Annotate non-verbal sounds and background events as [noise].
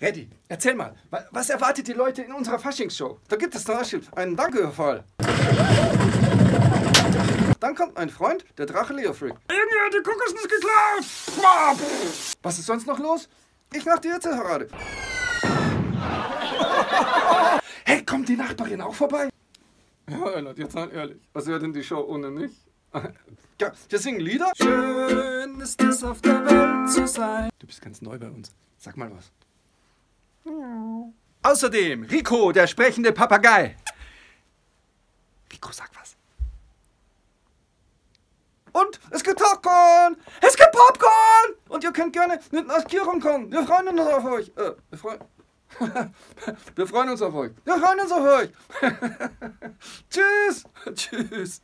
Reddy, erzähl mal, wa- was erwartet die Leute in unserer Faschingsshow? Da gibt es zum Beispiel einen Dankefall. Dann kommt ein Freund, der Drache Leofrick. Irgendwie hat die Kokosnuss geklaut! Was ist sonst noch los? Ich nach die Hitzeharade. Hey, kommt die Nachbarin auch vorbei? Ja, Ernst, jetzt mal ehrlich. Was wäre denn die Show ohne mich? Ja, wir singen Lieder. Schön ist es auf der Welt zu sein. Du bist ganz neu bei uns. Sag mal was. Außerdem Rico, der sprechende Papagei. Rico, sag was. Und es gibt Popcorn! Es gibt Popcorn! Und ihr könnt gerne mit nach Kirchen kommen. Wir freuen uns auf euch. Äh, wir freuen... [laughs] wir freuen uns auf euch. Wir freuen uns auf euch. [laughs] Tschüss. [laughs] Tschüss.